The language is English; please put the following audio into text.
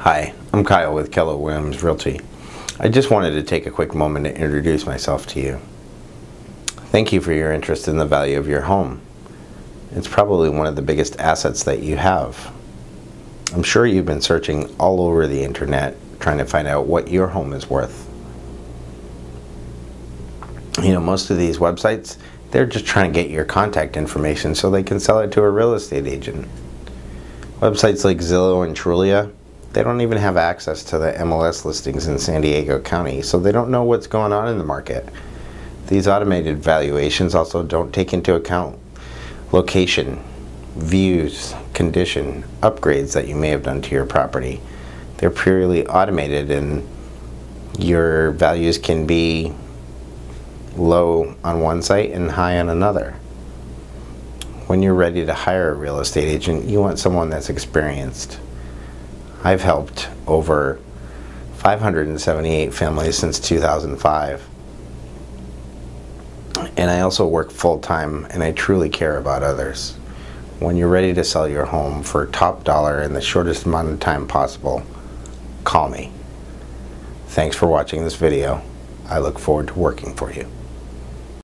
Hi, I'm Kyle with Keller Williams Realty. I just wanted to take a quick moment to introduce myself to you. Thank you for your interest in the value of your home. It's probably one of the biggest assets that you have. I'm sure you've been searching all over the internet trying to find out what your home is worth. You know, most of these websites, they're just trying to get your contact information so they can sell it to a real estate agent. Websites like Zillow and Trulia, they don't even have access to the MLS listings in San Diego County, so they don't know what's going on in the market. These automated valuations also don't take into account location, views, condition, upgrades that you may have done to your property. They're purely automated and your values can be low on one site and high on another. When you're ready to hire a real estate agent, you want someone that's experienced. I've helped over 578 families since 2005. And I also work full time and I truly care about others. When you're ready to sell your home for top dollar in the shortest amount of time possible, call me. Thanks for watching this video. I look forward to working for you.